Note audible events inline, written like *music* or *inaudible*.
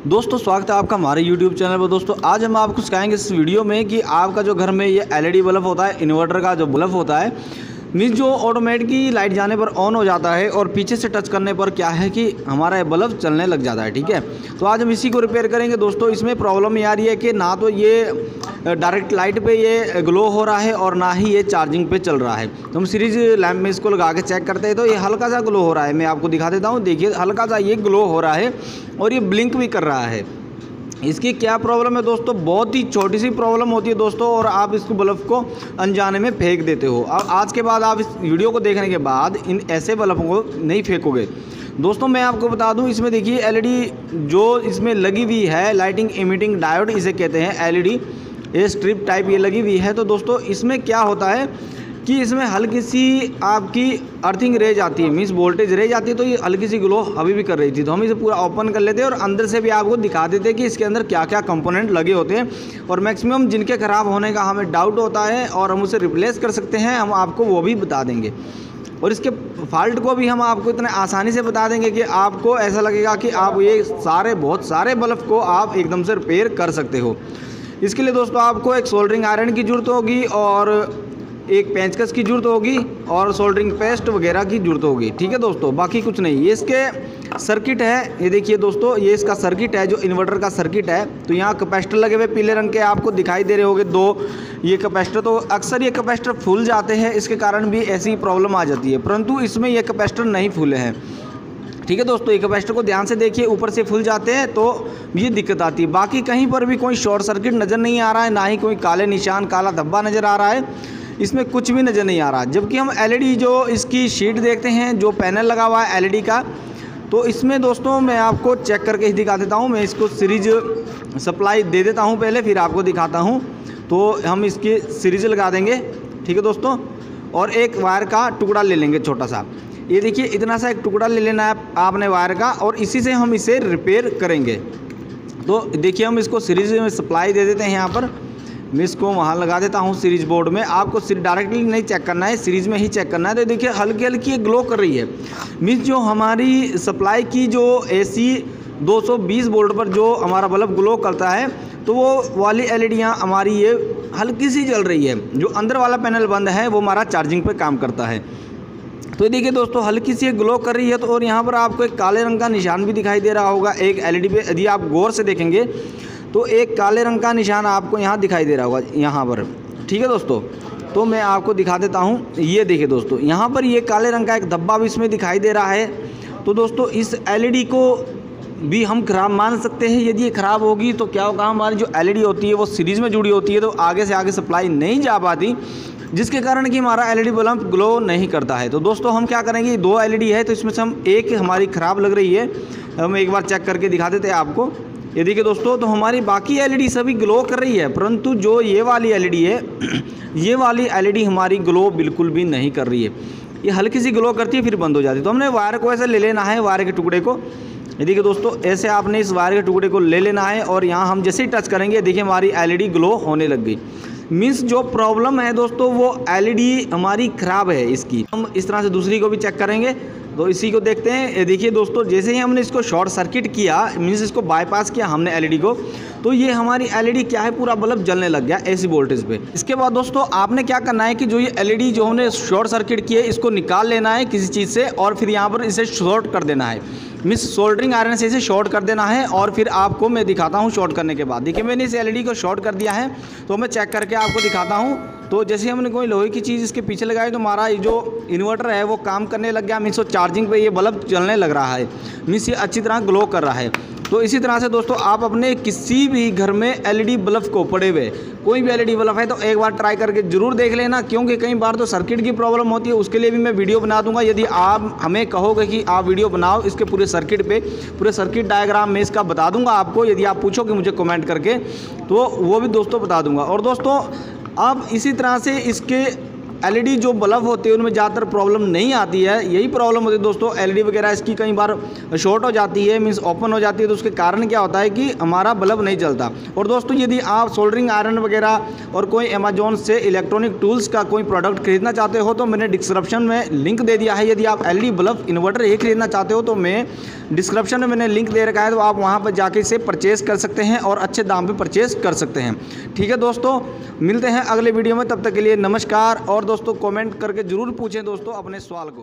दोस्तों, स्वागत है आपका हमारे YouTube चैनल पर। दोस्तों, आज हम आपको सिखाएँगे इस वीडियो में कि आपका जो घर में ये एलईडी बल्ब होता है इन्वर्टर का जो बल्ब होता है मीन्स जो ऑटोमेटिक की लाइट जाने पर ऑन हो जाता है और पीछे से टच करने पर क्या है कि हमारा ये बल्ब चलने लग जाता है, ठीक है? तो आज हम इसी को रिपेयर करेंगे। दोस्तों, इसमें प्रॉब्लम ये आ रही है कि ना तो ये डायरेक्ट लाइट पे ये ग्लो हो रहा है और ना ही ये चार्जिंग पे चल रहा है। तो हम सीरीज़ लैम्प में इसको लगा के चेक करते हैं। तो ये हल्का सा ग्लो हो रहा है। मैं आपको दिखा देता हूँ। देखिए, हल्का सा ये ग्लो हो रहा है और ये ब्लिंक भी कर रहा है। इसकी क्या प्रॉब्लम है दोस्तों? बहुत ही छोटी सी प्रॉब्लम होती है दोस्तों और आप इसको बल्ब को अनजाने में फेंक देते हो। अब आज के बाद आप इस वीडियो को देखने के बाद इन ऐसे बल्ब को नहीं फेंकोगे। दोस्तों, मैं आपको बता दूँ, इसमें देखिए एलईडी जो इसमें लगी हुई है लाइटिंग इमिटिंग डायोड इसे कहते हैं एलईडी ये स्ट्रिप टाइप ये लगी हुई है। तो दोस्तों, इसमें क्या होता है? कि इसमें हल्की सी आपकी अर्थिंग रेज आती है मीन्स वोल्टेज रेज आती है तो ये हल्की सी ग्लो अभी भी कर रही थी। तो हम इसे पूरा ओपन कर लेते हैं और अंदर से भी आपको दिखा देते हैं कि इसके अंदर क्या क्या कंपोनेंट लगे होते हैं। और मैक्सिमम जिनके ख़राब होने का हमें डाउट होता है और हम उसे रिप्लेस कर सकते हैं, हम आपको वो भी बता देंगे। और इसके फॉल्ट को भी हम आपको इतने आसानी से बता देंगे कि आपको ऐसा लगेगा कि आप ये सारे, बहुत सारे बल्ब को आप एकदम से रिपेयर कर सकते हो। इसके लिए दोस्तों आपको एक सोल्डरिंग आयरन की ज़रूरत होगी और एक पेंचकस की ज़रूरत होगी और सोल्डरिंग पेस्ट वगैरह की ज़रूरत होगी। ठीक है दोस्तों? बाकी कुछ नहीं। ये इसके सर्किट है। ये देखिए दोस्तों, ये इसका सर्किट है, जो इन्वर्टर का सर्किट है। तो यहाँ कैपेसिटर लगे हुए पीले रंग के आपको दिखाई दे रहे होंगे दो। ये कैपेसिटर तो अक्सर ये कैपेसिटर फूल जाते हैं, इसके कारण भी ऐसी प्रॉब्लम आ जाती है। परंतु इसमें ये कैपेसिटर नहीं फूले हैं। ठीक है दोस्तों एक कैपेसिटर को ध्यान से देखिए, ऊपर से फूल जाते हैं तो ये दिक्कत आती है। बाकी कहीं पर भी कोई शॉर्ट सर्किट नज़र नहीं आ रहा है, ना ही कोई काले निशान, काला धब्बा नज़र आ रहा है। इसमें कुछ भी नज़र नहीं आ रहा। जबकि हम एलईडी जो इसकी शीट देखते हैं, जो पैनल लगा हुआ है एलईडी का तो इसमें दोस्तों मैं आपको चेक करके ही दिखा देता हूँ। मैं इसको सीरीज़ सप्लाई दे देता हूँ पहले, फिर आपको दिखाता हूँ। तो हम इसकी सीरीज़ लगा देंगे, ठीक है दोस्तों? और एक वायर का टुकड़ा ले लेंगे छोटा सा। ये देखिए, इतना सा एक टुकड़ा ले लेना है आपने वायर का, और इसी से हम इसे रिपेयर करेंगे। तो देखिए, हम इसको सीरीज़ में सप्लाई दे देते हैं यहाँ पर। मैं इसको वहाँ लगा देता हूँ सीरीज़ बोर्ड में। आपको डायरेक्टली नहीं चेक करना है सीरीज़ में ही चेक करना है। तो देखिए हल्की हल्की ग्लो कर रही है। मीन्स जो हमारी सप्लाई की जो एसी 220 वोल्ट पर जो हमारा बल्ब ग्लो करता है तो वो वाली एलईडियाँ हमारी ये हल्की सी जल रही है। जो अंदर वाला पैनल बंद है, वो हमारा चार्जिंग पे काम करता है। तो देखिए दोस्तों, हल्की सी ग्लो कर रही है तो और यहाँ पर आपको एक काले रंग का निशान भी दिखाई दे रहा होगा। एक एलईडी पे यदि आप गौर से देखेंगे तो एक काले रंग का निशान आपको यहाँ दिखाई दे रहा होगा, यहाँ पर। ठीक है दोस्तों? तो मैं आपको दिखा देता हूँ। ये देखिए दोस्तों, यहाँ पर ये काले रंग का एक धब्बा भी इसमें दिखाई दे रहा है। तो दोस्तों, इस एलईडी को भी हम ख़राब मान सकते हैं। यदि ये ख़राब होगी तो क्या होगा, हमारी जो एलईडी होती है वो सीरीज़ में जुड़ी होती है तो आगे से आगे सप्लाई नहीं जा पाती, जिसके कारण कि हमारा एलईडी बल्ब ग्लो नहीं करता है। तो दोस्तों, हम क्या करेंगे, दो एलईडी है तो इसमें से हम एक हमारी ख़राब लग रही है। हम एक बार चेक करके दिखा देते हैं आपको। ये देखिए दोस्तों तो हमारी बाकी एलईडी सभी ग्लो कर रही है, परंतु जो ये वाली एलईडी है, *clears throat* ये वाली एलईडी हमारी ग्लो बिल्कुल भी नहीं कर रही है। ये हल्की सी ग्लो करती है, फिर बंद हो जाती है। तो हमने वायर को ऐसे ले लेना है वायर के टुकड़े को। ये देखिए दोस्तों, ऐसे आपने इस वायर के टुकड़े को ले लेना है और यहाँ हम जैसे ही टच करेंगे देखिए हमारी एलईडी ग्लो होने लग गई। मीन्स जो प्रॉब्लम है दोस्तों, वो एलईडी हमारी ख़राब है इसकी। हम इस तरह से दूसरी को भी चेक करेंगे। तो इसी को देखते हैं। देखिए दोस्तों, जैसे ही हमने इसको शॉर्ट सर्किट किया, मीन्स इसको बाईपास किया हमने एलईडी को तो ये हमारी एलईडी क्या है? पूरा बल्ब जलने लग गया ऐसी वोल्टेज पे। इसके बाद दोस्तों, आपने क्या करना है कि जो ये एलईडी जो हमने शॉर्ट सर्किट की है, इसको निकाल लेना है किसी चीज़ से और फिर यहाँ पर इसे शॉर्ट कर देना है। मिस सोल्डरिंग आयरन से इसे शॉर्ट कर देना है और फिर आपको मैं दिखाता हूँ शॉर्ट करने के बाद। देखिए, मैंने इस एलईडी को शॉर्ट कर दिया है तो मैं चेक करके आपको दिखाता हूँ। तो जैसे हमने कोई लोहे की चीज़ इसके पीछे लगाई तो हमारा ये जो इन्वर्टर है वो काम करने लग गया मीन्स वो चार्जिंग पे ये बल्ब चलने लग रहा है। मीन्स ये अच्छी तरह ग्लो कर रहा है। तो इसी तरह से दोस्तों, आप अपने किसी भी घर में एलईडी बल्ब को पड़े हुए, कोई भी एलईडी बल्ब है तो एक बार ट्राई करके ज़रूर देख लेना, क्योंकि कई बार तो सर्किट की प्रॉब्लम होती है, उसके लिए भी मैं वीडियो बना दूँगा। यदि आप हमें कहोगे कि आप वीडियो बनाओ इसके पूरे सर्किट पे, पूरे सर्किट डायग्राम में इसका बता दूँगा आपको, यदि आप पूछोगे मुझे कमेंट करके तो वो भी दोस्तों बता दूँगा। और दोस्तों अब इसी तरह से इसके एलईडी जो बल्ब होते हैं, उनमें ज़्यादातर प्रॉब्लम नहीं आती है। यही प्रॉब्लम होती है दोस्तों, एलईडी वगैरह इसकी कई बार शॉर्ट हो जाती है मीन्स ओपन हो जाती है तो उसके कारण क्या होता है कि हमारा बल्ब नहीं चलता। और दोस्तों, यदि आप सोल्डरिंग आयरन वगैरह और कोई अमेजोन से इलेक्ट्रॉनिक टूल्स का कोई प्रोडक्ट खरीदना चाहते हो तो मैंने डिस्क्रिप्शन में लिंक दे दिया है। यदि आप एलईडी बल्ब इन्वर्टर ही खरीदना चाहते हो तो मैं डिस्क्रिप्शन में मैंने लिंक दे रखा है तो आप वहाँ पर जाके इसे परचेज़ कर सकते हैं और अच्छे दाम पर परचेज़ कर सकते हैं। ठीक है दोस्तों, मिलते हैं अगले वीडियो में, तब तक के लिए नमस्कार और दोस्तों कमेंट करके ज़रूर पूछें दोस्तों अपने सवाल को।